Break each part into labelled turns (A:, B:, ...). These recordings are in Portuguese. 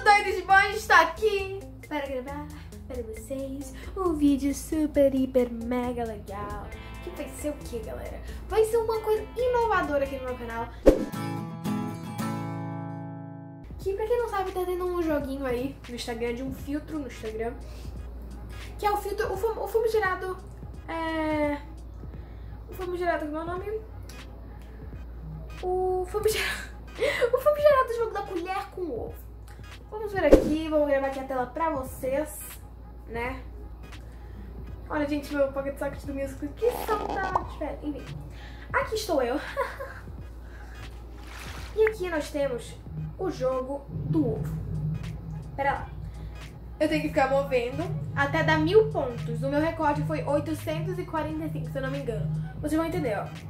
A: mundo doido de bom está aqui para gravar para vocês um vídeo super, hiper, mega legal. Que vai ser o que, galera? Vai ser uma coisa inovadora aqui no meu canal. Que, pra quem não sabe, tá tendo um joguinho aí no Instagram, de um filtro no Instagram. Que é o filtro, o, fam, o é... O famigerado, como é o nome? O famigerado... O famigerado jogo da colher com ovo. Vamos ver aqui, vou gravar aqui a tela pra vocês, né? Olha, gente, meu Pocket Socket do Music, que saudade, velho. Enfim, aqui estou eu. e aqui nós temos o jogo do ovo. Pera lá. Eu tenho que ficar movendo até dar mil pontos. O meu recorde foi 845, se eu não me engano. Vocês vão entender, ó.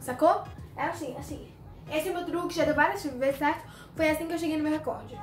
A: Sacou? É assim, assim. Esse é o meu truque, já deu várias vezes certo. Foi assim que eu cheguei no meu recorde.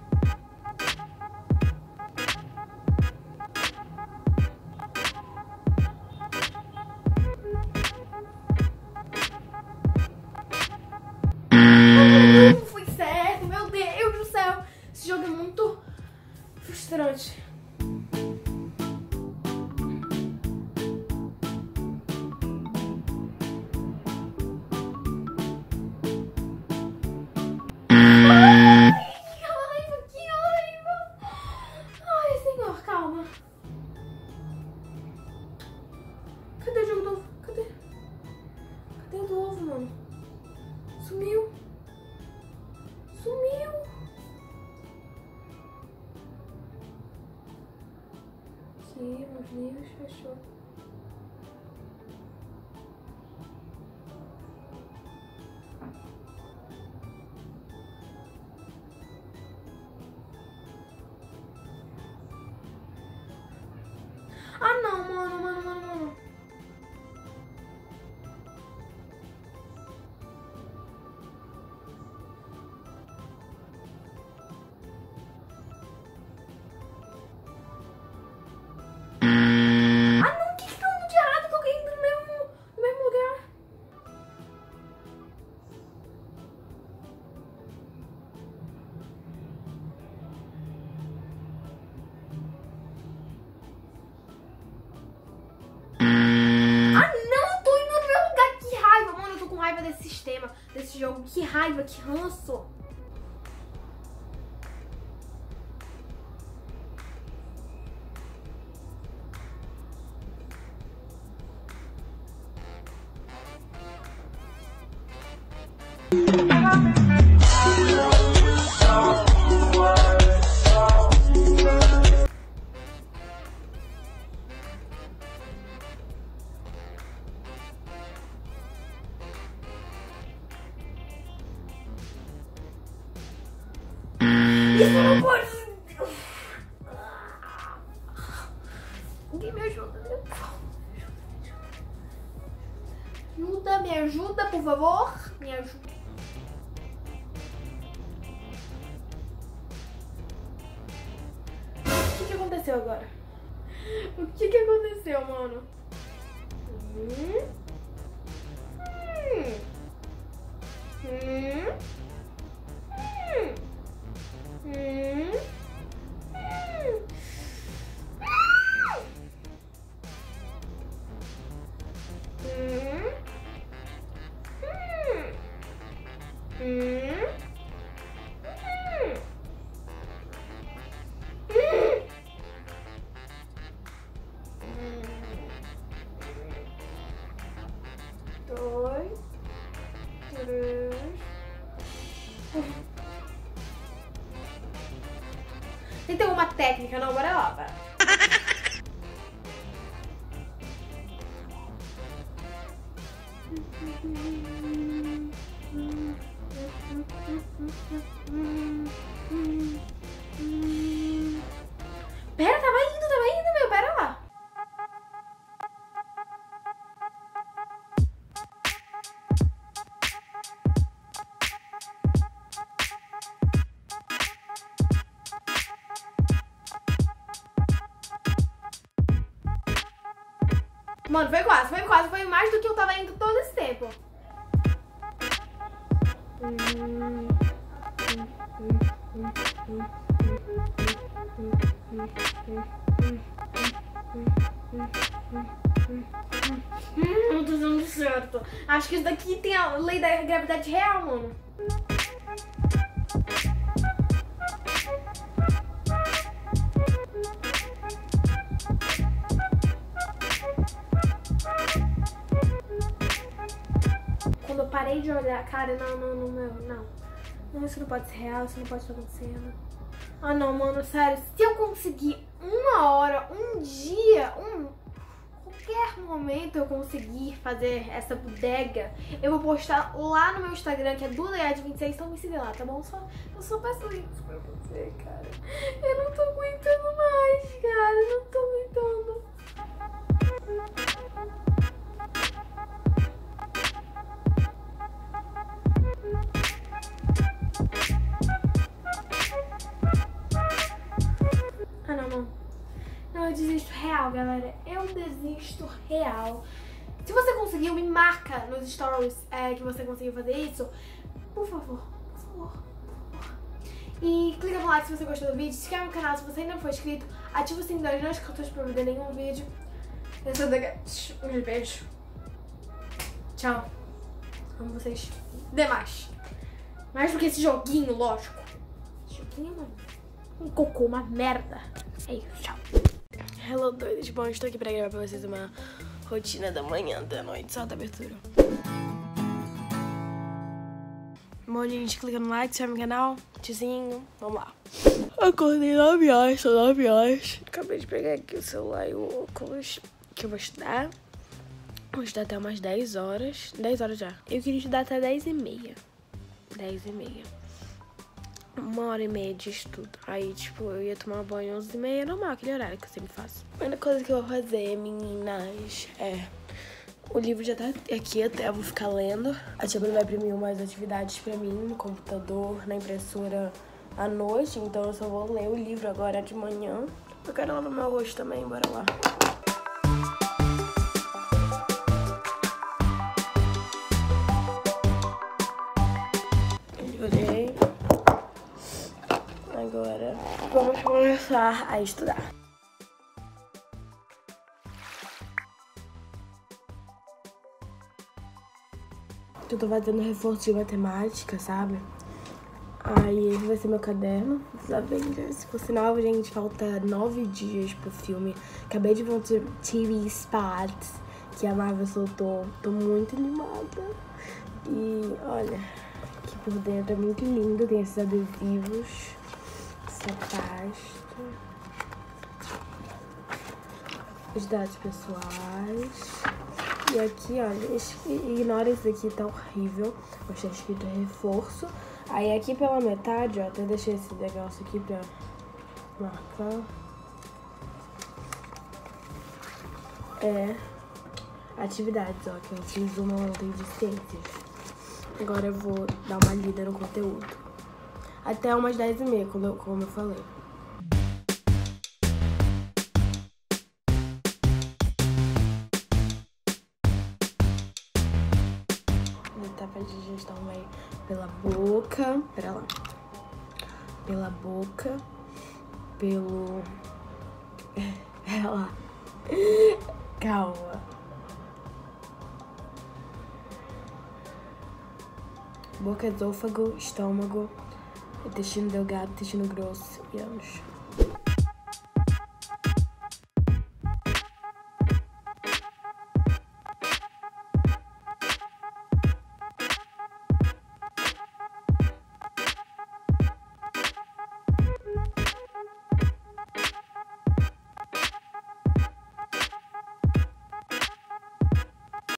A: Meus livros, fechou. Ah, não, mano, mano, mano, mano. Raiva, que ranço. Ajuda, me ajuda, por favor. Me ajuda. O que, que aconteceu agora? O que, que aconteceu, mano? Hum? Alguma técnica, não? Bora lá, Mano, foi quase, foi quase. Foi mais do que eu tava indo todo esse tempo. Hum, não tô dando certo. Acho que isso daqui tem a lei da gravidade real, mano. Parei de olhar, cara, não, não, não, não, não. Não, isso não pode ser real, isso não pode estar acontecendo. Ah, não, mano, sério. Se eu conseguir uma hora, um dia, um qualquer momento eu conseguir fazer essa bodega, eu vou postar lá no meu Instagram, que é dulead26, então me siga lá, tá bom? Só, eu só peço isso pra você, cara. Eu não tô aguentando mais, cara, eu não tô aguentando. Real, galera. Eu desisto real. Se você conseguiu, me marca nos stories é, que você conseguiu fazer isso. Por favor, por favor. E clica no like se você gostou do vídeo. Se inscreve no canal se você ainda não for inscrito. Ativa o sininho das notificações pra não perder nenhum vídeo. Eu sou da... Um beijo. Tchau. Amo vocês demais. Mais do que esse joguinho, lógico. Esse joguinho uma- um cocô, uma merda. É isso, tchau.
B: Hello, doidos. Bom, estou aqui pra gravar pra vocês uma rotina da manhã, da noite, só da abertura. Bom, gente, clica no like, se inscreve no canal, tiozinho, vamos lá. Acordei 9 horas, são 9 horas. Acabei de pegar aqui o celular e o óculos que eu vou estudar. Vou estudar até umas 10 horas. 10 horas já. Eu queria estudar até 10 e meia. 10 e meia. Uma hora e meia de estudo. Aí, tipo, eu ia tomar banho às 11 e meia, normal, aquele horário que eu sempre faço. A primeira coisa que eu vou fazer, meninas, é... O livro já tá aqui, até eu vou ficar lendo. A tia Bruna vai imprimir umas atividades pra mim no computador, na impressora à noite. Então eu só vou ler o livro agora de manhã. Eu quero lavar meu rosto também, bora lá. Agora vamos começar a estudar. Eu tô fazendo reforço de matemática, sabe? Aí esse vai ser meu caderno, dos Avengers. Por sinal, gente, falta nove dias pro filme. Acabei de ver o TV Spots que a Marvel soltou. Tô muito animada. E olha, aqui por dentro é muito lindo. Tem esses adesivos, essa pasta, os dados pessoais. E aqui, olha, ignora esse daqui, tá horrível. Mas tá escrito reforço. Aí aqui pela metade, ó, até deixei esse negócio aqui pra marcar. É atividades, ó, que eu fiz uma ontem de ciências. Agora eu vou dar uma lida no conteúdo. Até umas 10 e meia, como eu, como eu falei. Etapa de digestão vai pela boca. Pera lá. Pela boca. Pelo. Pera lá. Calma. Boca, esôfago, estômago, intestino delgado, intestino grosso e ânus.